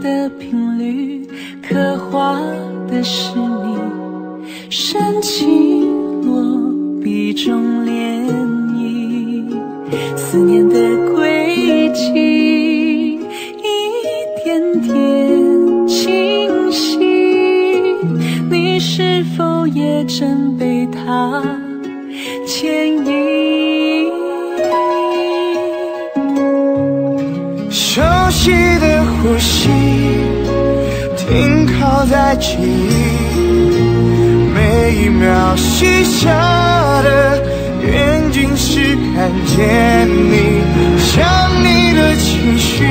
的频率，刻画的是你深情落笔中涟漪，思念的轨迹一点点清晰，你是否也正被它牵引？熟悉的呼吸，停靠在记忆。每一秒许下的愿景是看见你，想你的情绪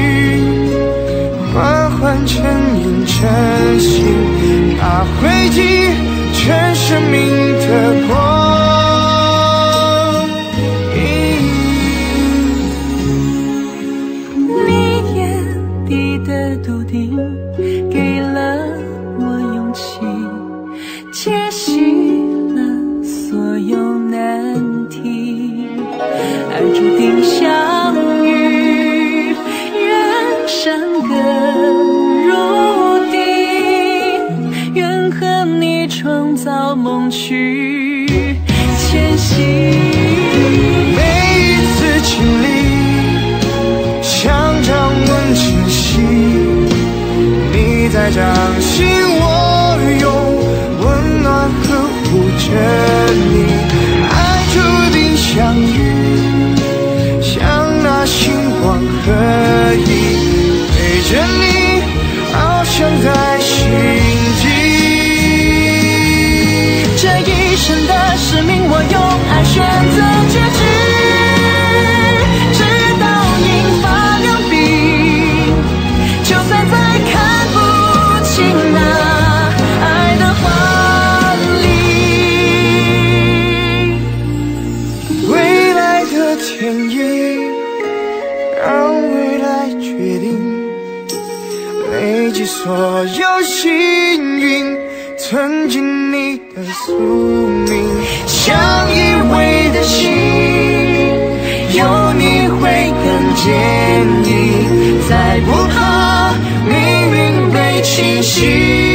缓缓沉吟成型，那汇集全生命的光。每一次经历，像掌纹清晰，你在掌心，我用温暖呵护着你。爱注定相遇，像那星光合一，陪着你神的使命，我用爱选择结局，直到引发两鬓。就算再看不清那爱的华丽，未来的天意，让未来决定，累积所有幸运，存进你的宿命。相依偎的心，有你会更坚定，再不怕命运被侵袭。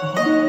心海